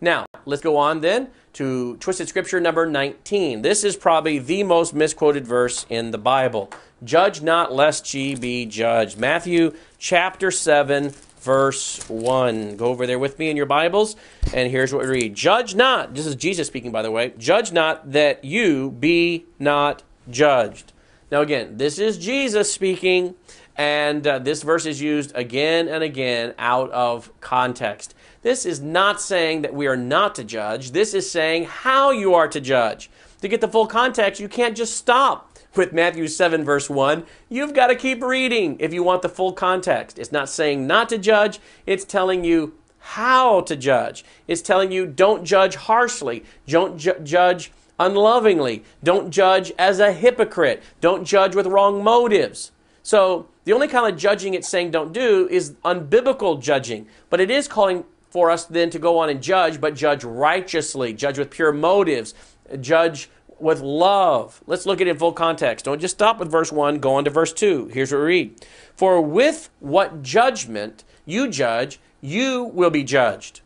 Now, let's go on then to Twisted Scripture number 19. This is probably the most misquoted verse in the Bible. Judge not, lest ye be judged. Matthew chapter 7, verse 1. Go over there with me in your Bibles, and here's what we read Judge not, this is Jesus speaking, by the way, judge not that you be not judged. Now, again, this is Jesus speaking, and uh, this verse is used again and again out of context. This is not saying that we are not to judge. This is saying how you are to judge. To get the full context, you can't just stop with Matthew 7, verse 1. You've got to keep reading if you want the full context. It's not saying not to judge, it's telling you how to judge. It's telling you don't judge harshly, don't ju- judge unlovingly, don't judge as a hypocrite, don't judge with wrong motives. So, the only kind of judging it's saying don't do is unbiblical judging, but it is calling for us then to go on and judge, but judge righteously, judge with pure motives, judge with love. Let's look at it in full context. Don't just stop with verse 1, go on to verse 2. Here's what we read For with what judgment you judge, you will be judged.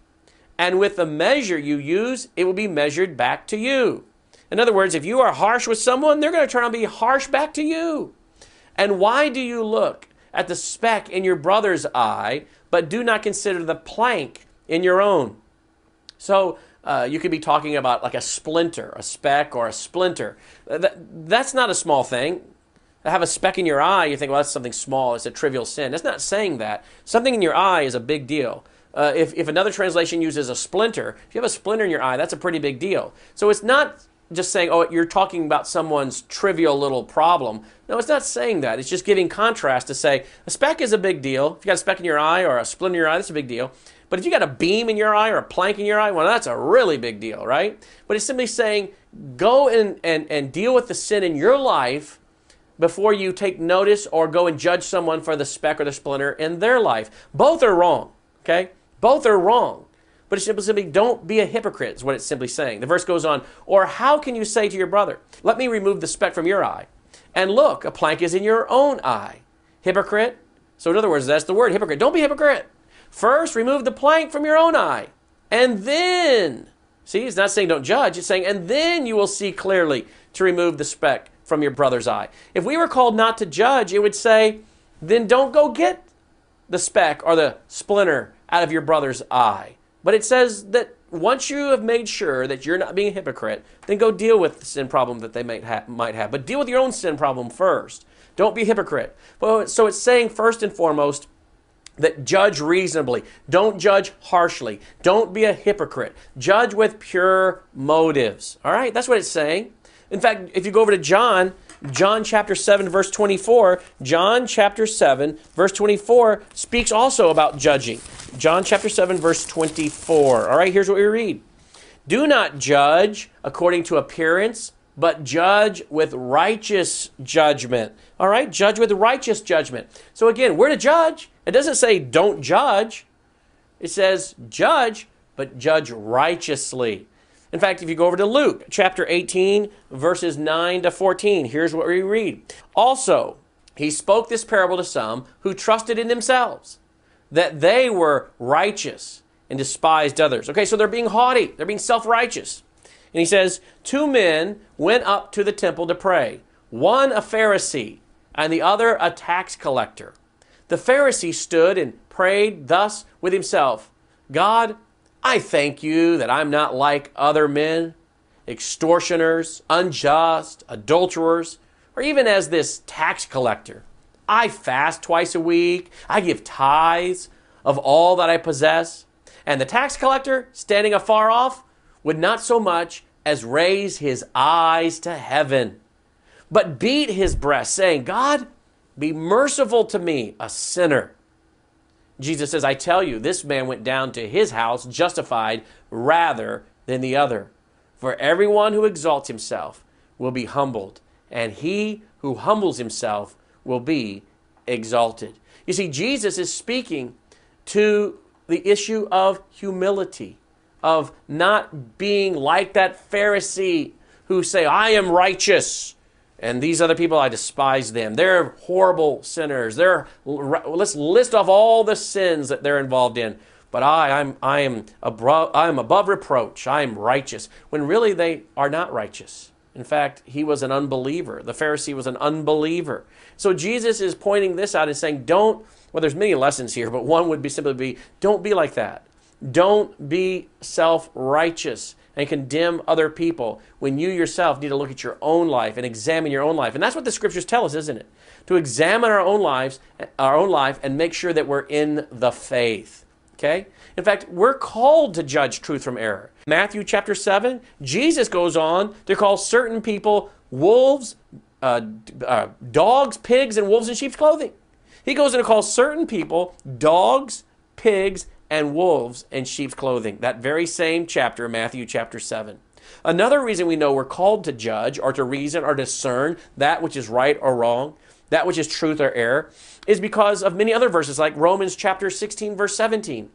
And with the measure you use, it will be measured back to you. In other words, if you are harsh with someone, they're going to turn and be harsh back to you. And why do you look at the speck in your brother's eye, but do not consider the plank in your own. So uh, you could be talking about like a splinter, a speck, or a splinter. That, that's not a small thing. Have a speck in your eye, you think, well, that's something small. It's a trivial sin. That's not saying that. Something in your eye is a big deal. Uh, if, if another translation uses a splinter, if you have a splinter in your eye, that's a pretty big deal. So it's not just saying, oh, you're talking about someone's trivial little problem. No, it's not saying that. It's just giving contrast to say a speck is a big deal. If you got a speck in your eye or a splinter in your eye, that's a big deal. But if you got a beam in your eye or a plank in your eye, well, that's a really big deal, right? But it's simply saying go and, and, and deal with the sin in your life before you take notice or go and judge someone for the speck or the splinter in their life. Both are wrong, okay? Both are wrong. But it's simply, simply don't be a hypocrite, is what it's simply saying. The verse goes on, or how can you say to your brother, let me remove the speck from your eye? And look, a plank is in your own eye. Hypocrite. So, in other words, that's the word hypocrite. Don't be hypocrite. First, remove the plank from your own eye. And then, see, it's not saying don't judge, it's saying, and then you will see clearly to remove the speck from your brother's eye. If we were called not to judge, it would say, then don't go get the speck or the splinter out of your brother's eye. But it says that once you have made sure that you're not being a hypocrite, then go deal with the sin problem that they might, ha- might have. But deal with your own sin problem first. Don't be a hypocrite. So it's saying, first and foremost, that judge reasonably. Don't judge harshly. Don't be a hypocrite. Judge with pure motives. All right, that's what it's saying. In fact, if you go over to John, John chapter 7, verse 24, John chapter 7, verse 24 speaks also about judging. John chapter 7, verse 24. All right, here's what we read Do not judge according to appearance, but judge with righteous judgment. All right, judge with righteous judgment. So again, we're to judge. It doesn't say don't judge, it says judge, but judge righteously. In fact, if you go over to Luke chapter 18, verses 9 to 14, here's what we read. Also, he spoke this parable to some who trusted in themselves that they were righteous and despised others. Okay, so they're being haughty, they're being self righteous. And he says, Two men went up to the temple to pray, one a Pharisee and the other a tax collector. The Pharisee stood and prayed thus with himself God, I thank you that I'm not like other men, extortioners, unjust, adulterers, or even as this tax collector. I fast twice a week, I give tithes of all that I possess. And the tax collector, standing afar off, would not so much as raise his eyes to heaven, but beat his breast, saying, God, be merciful to me, a sinner. Jesus says, I tell you, this man went down to his house justified rather than the other. For everyone who exalts himself will be humbled, and he who humbles himself will be exalted. You see, Jesus is speaking to the issue of humility, of not being like that Pharisee who say, I am righteous. And these other people, I despise them. They're horrible sinners. They're, let's list off all the sins that they're involved in. but I, I'm, I am above, I am above reproach. I am righteous. When really they are not righteous. In fact, he was an unbeliever. The Pharisee was an unbeliever. So Jesus is pointing this out and saying, don't, well, there's many lessons here, but one would be simply be, don't be like that. Don't be self righteous and condemn other people when you yourself need to look at your own life and examine your own life. And that's what the scriptures tell us, isn't it? To examine our own lives, our own life, and make sure that we're in the faith. Okay? In fact, we're called to judge truth from error. Matthew chapter 7, Jesus goes on to call certain people wolves, uh, uh, dogs, pigs, and wolves in sheep's clothing. He goes in to call certain people dogs, pigs, and wolves in sheep's clothing. That very same chapter, Matthew chapter 7. Another reason we know we're called to judge or to reason or discern that which is right or wrong, that which is truth or error, is because of many other verses like Romans chapter 16, verse 17,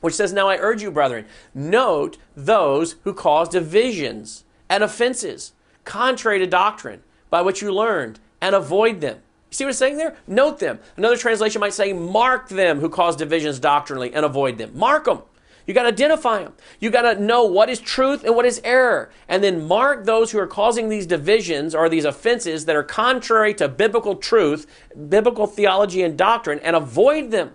which says, Now I urge you, brethren, note those who cause divisions and offenses, contrary to doctrine, by which you learned, and avoid them. See what it's saying there? Note them. Another translation might say, mark them who cause divisions doctrinally and avoid them. Mark them. You got to identify them. You got to know what is truth and what is error. And then mark those who are causing these divisions or these offenses that are contrary to biblical truth, biblical theology, and doctrine, and avoid them.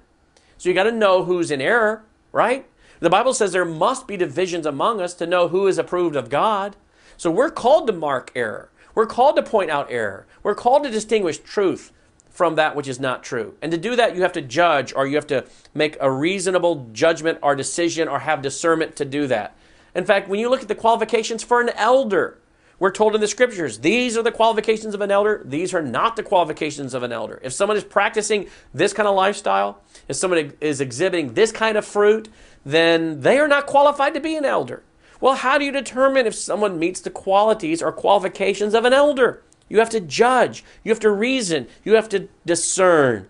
So you got to know who's in error, right? The Bible says there must be divisions among us to know who is approved of God. So we're called to mark error. We're called to point out error. We're called to distinguish truth from that which is not true. And to do that, you have to judge or you have to make a reasonable judgment or decision or have discernment to do that. In fact, when you look at the qualifications for an elder, we're told in the scriptures, these are the qualifications of an elder. These are not the qualifications of an elder. If someone is practicing this kind of lifestyle, if someone is exhibiting this kind of fruit, then they are not qualified to be an elder. Well, how do you determine if someone meets the qualities or qualifications of an elder? You have to judge, you have to reason, you have to discern.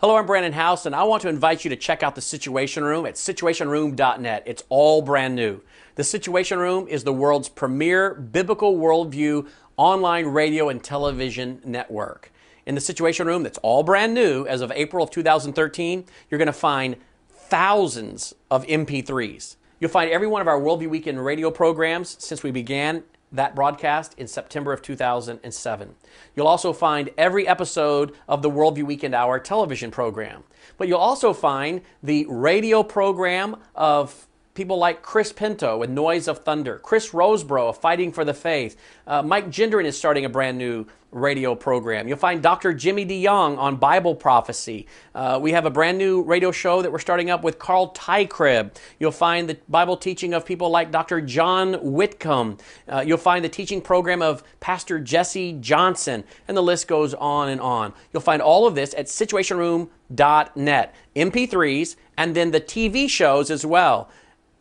Hello, I'm Brannon Howse, and I want to invite you to check out the Situation Room at situationroom.net. It's all brand new. The Situation Room is the world's premier biblical worldview online radio and television network. In the Situation Room, that's all brand new as of April of 2013, you're going to find thousands of MP3s. You'll find every one of our Worldview Weekend radio programs since we began that broadcast in September of 2007. You'll also find every episode of the Worldview Weekend Hour television program. But you'll also find the radio program of people like Chris Pinto with Noise of Thunder, Chris Rosebrough of Fighting for the Faith. Uh, Mike Gendron is starting a brand new radio program. You'll find Dr. Jimmy DeYoung on Bible prophecy. Uh, we have a brand new radio show that we're starting up with Carl Teichrib. You'll find the Bible teaching of people like Dr. John Whitcomb. Uh, you'll find the teaching program of Pastor Jesse Johnson, and the list goes on and on. You'll find all of this at situationroom.net, MP3s, and then the TV shows as well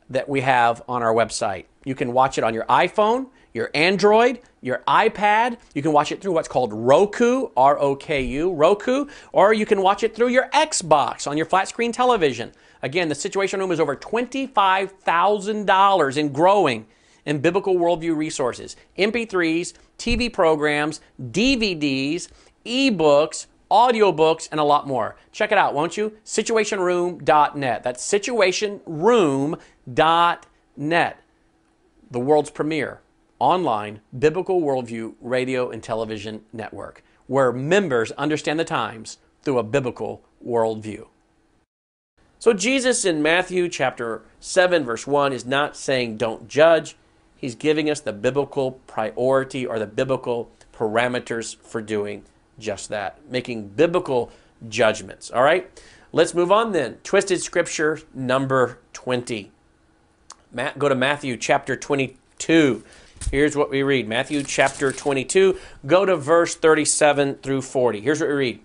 that we have on our website. You can watch it on your iPhone, your Android, your iPad. You can watch it through what's called Roku, R O K U, Roku, or you can watch it through your Xbox on your flat screen television. Again, the Situation Room is over $25,000 and growing in biblical worldview resources MP3s, TV programs, DVDs, ebooks, audiobooks, and a lot more. Check it out, won't you? SituationRoom.net. That's SituationRoom.net, the world's premier online biblical worldview radio and television network, where members understand the times through a biblical worldview. So, Jesus in Matthew chapter 7, verse 1 is not saying don't judge. He's giving us the biblical priority or the biblical parameters for doing just that, making biblical judgments. All right, let's move on then. Twisted Scripture number 20. Matt, go to Matthew chapter 22. Here's what we read Matthew chapter 22. Go to verse 37 through 40. Here's what we read